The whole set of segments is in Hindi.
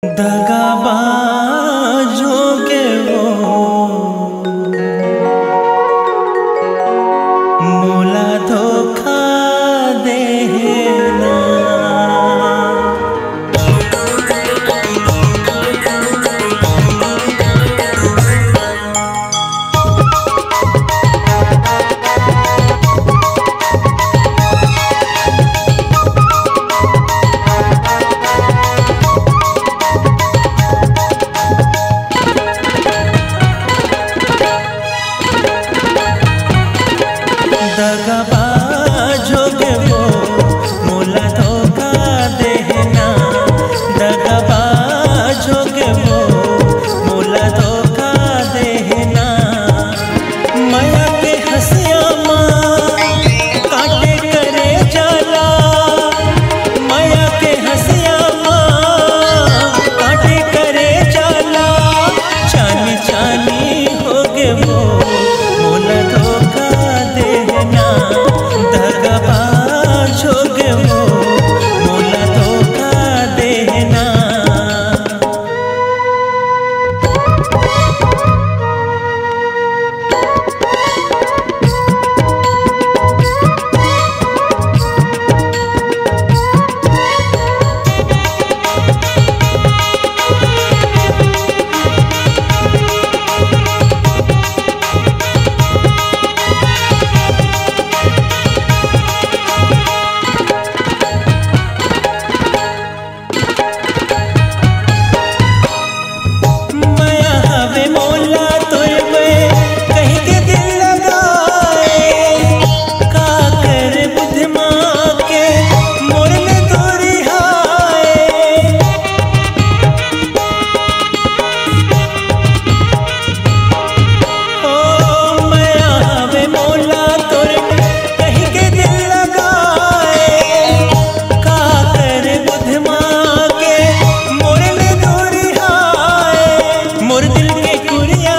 大哥。दिल के कुड़िया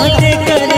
बातें कर